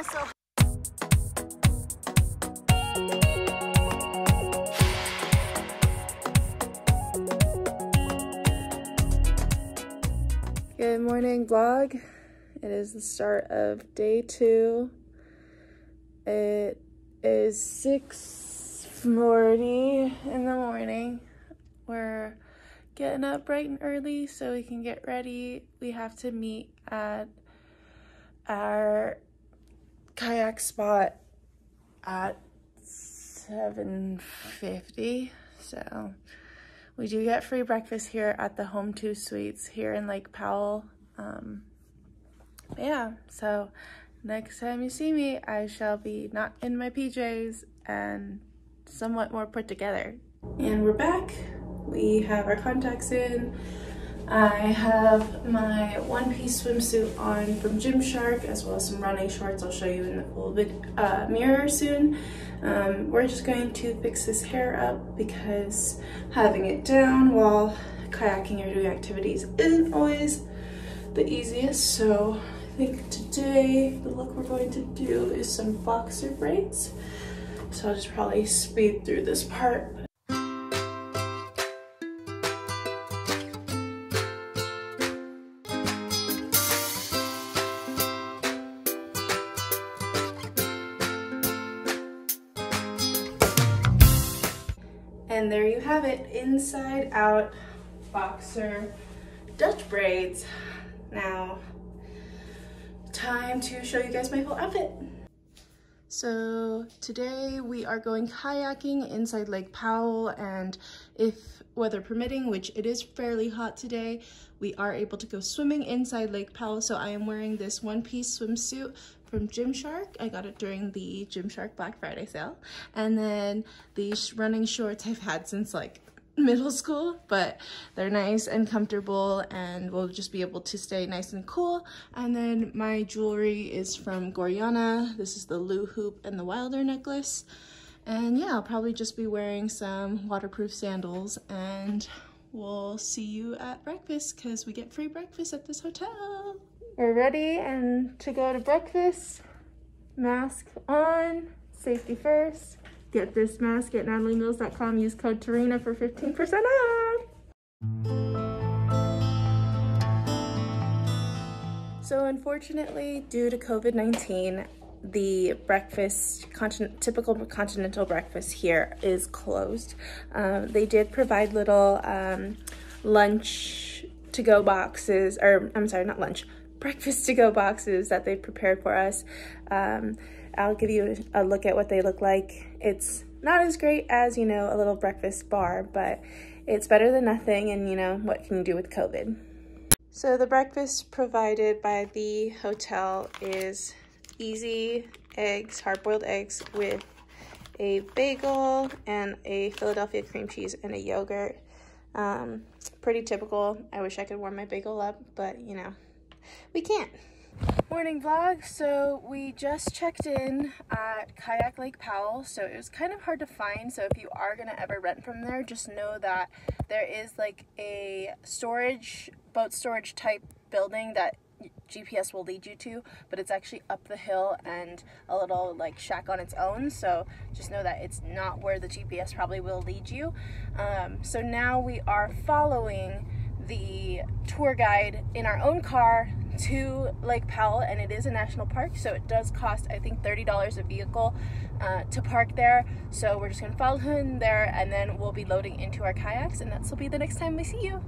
So Good morning vlog. It is the start of day two. It is 6.40 in the morning. We're getting up bright and early so we can get ready. We have to meet at our kayak spot at 7.50. So we do get free breakfast here at the Home 2 Suites here in Lake Powell. Um, yeah, so next time you see me, I shall be not in my PJs and somewhat more put together. And we're back. We have our contacts in. I have my one-piece swimsuit on from Gymshark as well as some running shorts I'll show you in the bit uh, mirror soon. Um, we're just going to fix this hair up because having it down while kayaking or doing activities isn't always the easiest. So I think today the look we're going to do is some boxer braids. So I'll just probably speed through this part. And there you have it, inside out boxer Dutch braids. Now, time to show you guys my whole outfit. So today we are going kayaking inside Lake Powell and if weather permitting, which it is fairly hot today, we are able to go swimming inside Lake Powell. So I am wearing this one-piece swimsuit from Gymshark. I got it during the Gymshark Black Friday sale. And then these running shorts I've had since like middle school, but they're nice and comfortable and we'll just be able to stay nice and cool. And then my jewelry is from Gorjana. This is the Lou Hoop and the Wilder necklace. And yeah, I'll probably just be wearing some waterproof sandals and we'll see you at breakfast because we get free breakfast at this hotel. We're ready and to go to breakfast. Mask on, safety first. Get this mask at nataliemills.com. Use code Terina for 15% off. So unfortunately, due to COVID-19, the breakfast, continent, typical continental breakfast here is closed. Um, they did provide little um, lunch to go boxes, or I'm sorry, not lunch, breakfast to go boxes that they've prepared for us. Um, I'll give you a look at what they look like. It's not as great as, you know, a little breakfast bar, but it's better than nothing and, you know, what can you do with COVID? So the breakfast provided by the hotel is easy eggs, hard-boiled eggs with a bagel and a Philadelphia cream cheese and a yogurt. Um, pretty typical. I wish I could warm my bagel up, but you know, we can't. Morning vlog. So we just checked in at Kayak Lake Powell. So it was kind of hard to find. So if you are going to ever rent from there, just know that there is like a storage, boat storage type building that GPS will lead you to, but it's actually up the hill and a little like shack on its own. So just know that it's not where the GPS probably will lead you. Um, so now we are following the tour guide in our own car to Lake Powell and it is a national park so it does cost I think $30 a vehicle uh, to park there so we're just gonna follow him there and then we'll be loading into our kayaks and that will be the next time we see you.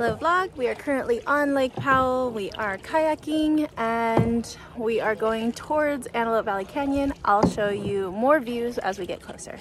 Hello vlog, we are currently on Lake Powell. We are kayaking and we are going towards Antelope Valley Canyon. I'll show you more views as we get closer.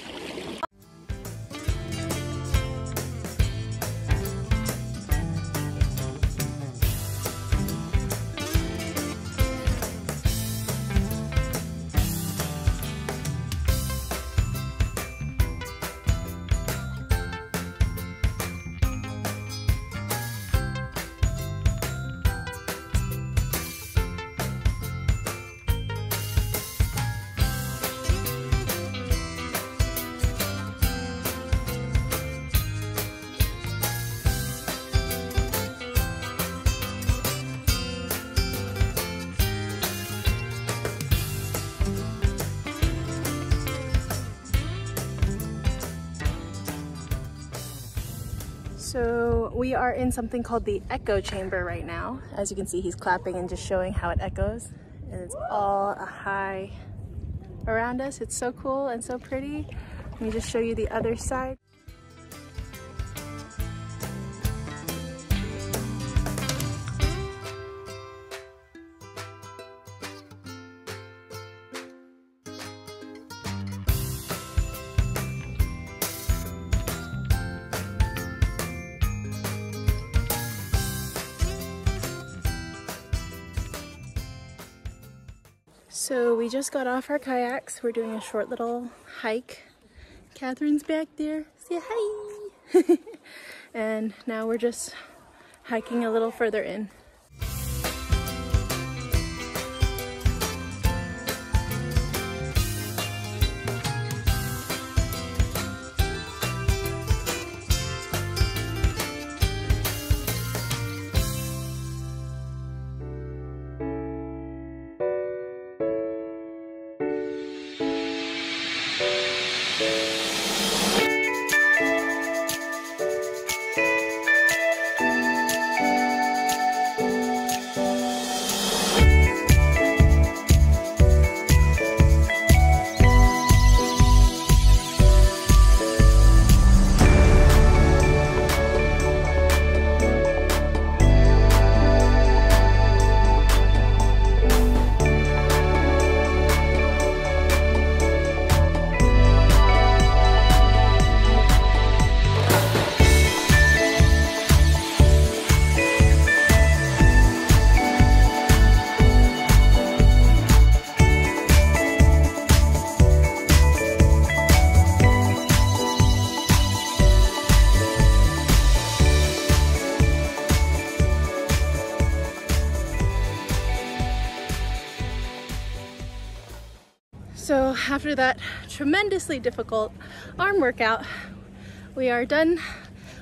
So we are in something called the echo chamber right now. As you can see, he's clapping and just showing how it echoes. And it's all a high around us. It's so cool and so pretty. Let me just show you the other side. So we just got off our kayaks. We're doing a short little hike. Catherine's back there. Say hi. and now we're just hiking a little further in. After that tremendously difficult arm workout, we are done.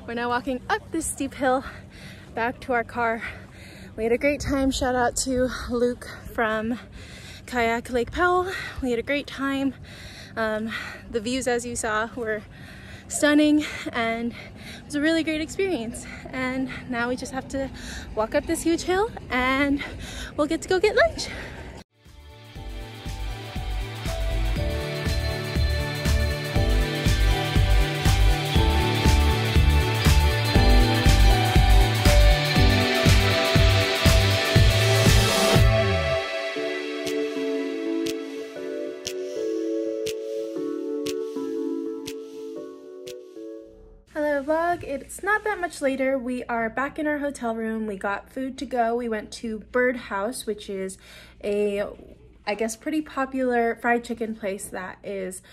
We're now walking up this steep hill back to our car. We had a great time. Shout out to Luke from Kayak Lake Powell. We had a great time. Um, the views, as you saw, were stunning and it was a really great experience. And now we just have to walk up this huge hill and we'll get to go get lunch. It's not that much later. We are back in our hotel room. We got food to go. We went to Bird House, which is a, I guess, pretty popular fried chicken place that is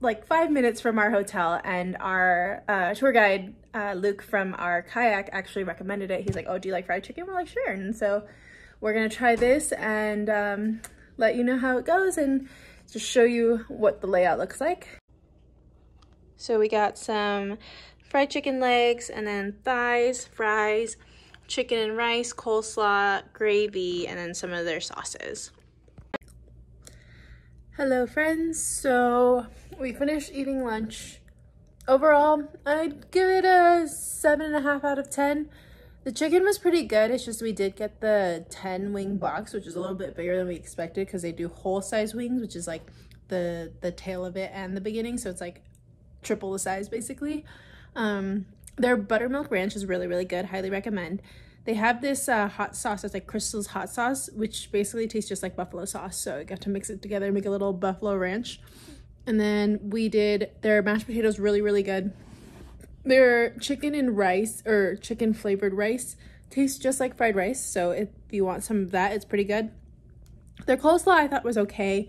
like five minutes from our hotel and our uh, tour guide, uh, Luke from our kayak actually recommended it. He's like, oh, do you like fried chicken? We're like, sure. And so we're gonna try this and um, let you know how it goes and just show you what the layout looks like. So we got some fried chicken legs and then thighs, fries, chicken and rice, coleslaw, gravy, and then some of their sauces. Hello friends, so we finished eating lunch. Overall, I'd give it a seven and a half out of 10. The chicken was pretty good. It's just we did get the 10 wing box, which is a little bit bigger than we expected because they do whole size wings, which is like the the tail of it and the beginning. So it's like triple the size basically. Um, their buttermilk ranch is really, really good. Highly recommend. They have this uh, hot sauce that's like Crystal's hot sauce, which basically tastes just like buffalo sauce. So I got to mix it together and make a little buffalo ranch. And then we did their mashed potatoes really, really good. Their chicken and rice or chicken flavored rice tastes just like fried rice. So if you want some of that, it's pretty good. Their coleslaw I thought was okay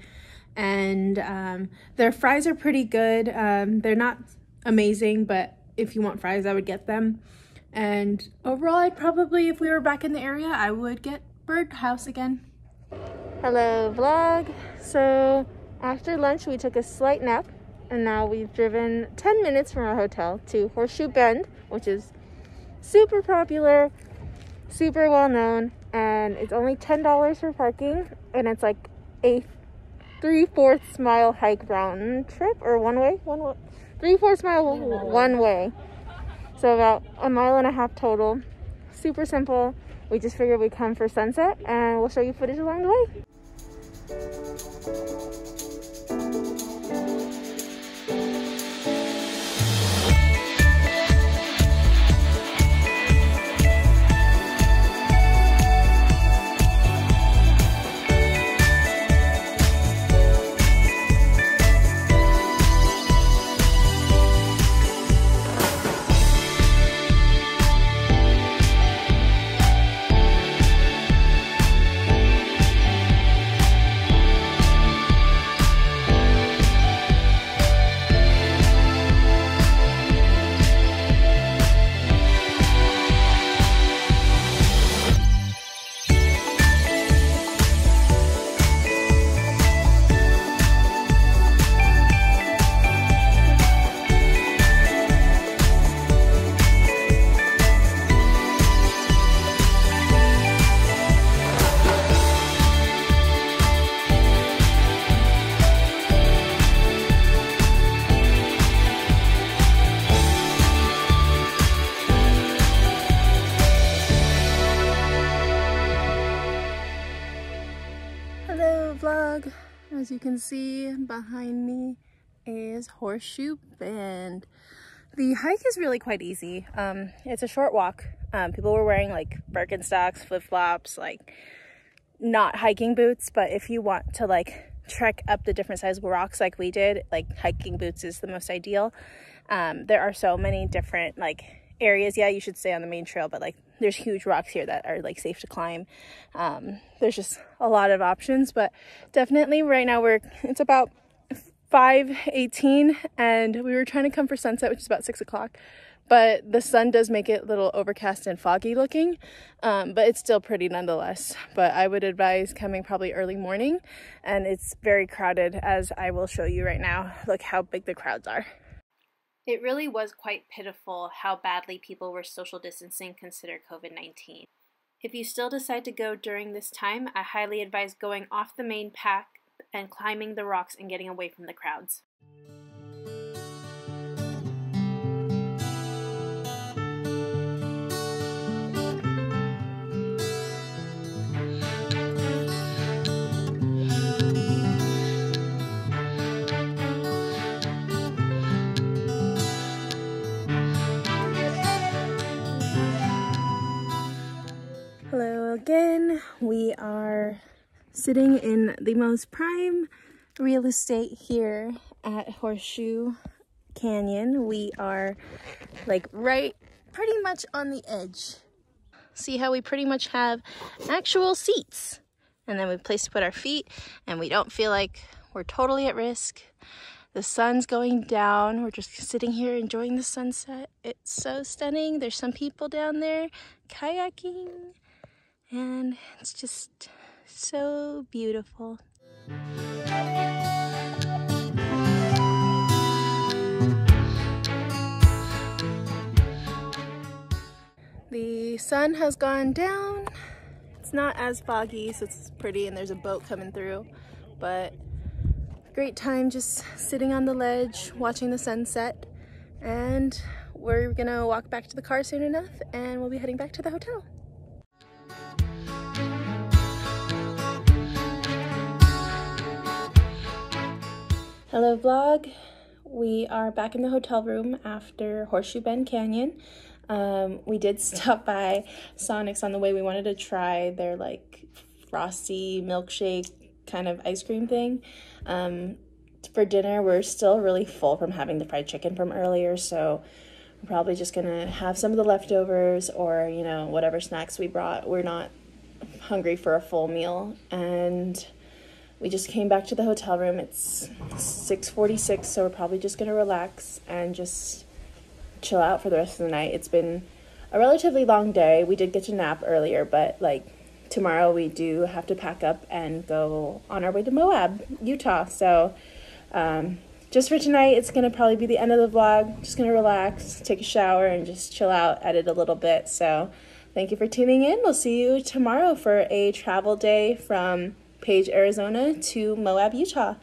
and um, their fries are pretty good. Um, they're not amazing, but if you want fries, I would get them. And overall, I'd probably, if we were back in the area, I would get Bird House again. Hello vlog. So after lunch, we took a slight nap and now we've driven 10 minutes from our hotel to Horseshoe Bend, which is super popular, super well known, and it's only $10 for parking and it's like a three-fourths mile hike round trip or one way one way three-fourths mile one way So about a mile and a half total. Super simple. We just figured we'd come for sunset and we'll show you footage along the way. You can see behind me is Horseshoe Bend. The hike is really quite easy. Um, it's a short walk. Um, people were wearing like Birkenstocks, flip-flops, like not hiking boots, but if you want to like trek up the different sizes of rocks like we did, like hiking boots is the most ideal. Um, there are so many different like areas. Yeah, you should stay on the main trail, but like there's huge rocks here that are like safe to climb. Um, there's just a lot of options, but definitely right now we're, it's about 5.18 and we were trying to come for sunset, which is about six o'clock. But the sun does make it a little overcast and foggy looking, um, but it's still pretty nonetheless. But I would advise coming probably early morning and it's very crowded as I will show you right now. Look how big the crowds are. It really was quite pitiful how badly people were social distancing consider COVID 19. If you still decide to go during this time, I highly advise going off the main path and climbing the rocks and getting away from the crowds. We are sitting in the most prime real estate here at Horseshoe Canyon. We are like right pretty much on the edge. See how we pretty much have actual seats. And then we place to put our feet and we don't feel like we're totally at risk. The sun's going down. We're just sitting here enjoying the sunset. It's so stunning. There's some people down there kayaking and it's just so beautiful. The sun has gone down. It's not as foggy, so it's pretty and there's a boat coming through, but great time just sitting on the ledge, watching the sunset, and we're gonna walk back to the car soon enough and we'll be heading back to the hotel. Hello vlog. We are back in the hotel room after Horseshoe Bend Canyon. Um, we did stop by Sonic's on the way. We wanted to try their like frosty milkshake kind of ice cream thing. Um, for dinner, we're still really full from having the fried chicken from earlier, so we're probably just gonna have some of the leftovers or, you know, whatever snacks we brought. We're not hungry for a full meal and we just came back to the hotel room. It's 6:46, so we're probably just going to relax and just chill out for the rest of the night. It's been a relatively long day. We did get to nap earlier, but like tomorrow we do have to pack up and go on our way to Moab, Utah. So um, just for tonight, it's going to probably be the end of the vlog. Just going to relax, take a shower, and just chill out, edit a little bit. So thank you for tuning in. We'll see you tomorrow for a travel day from Page, Arizona to Moab, Utah.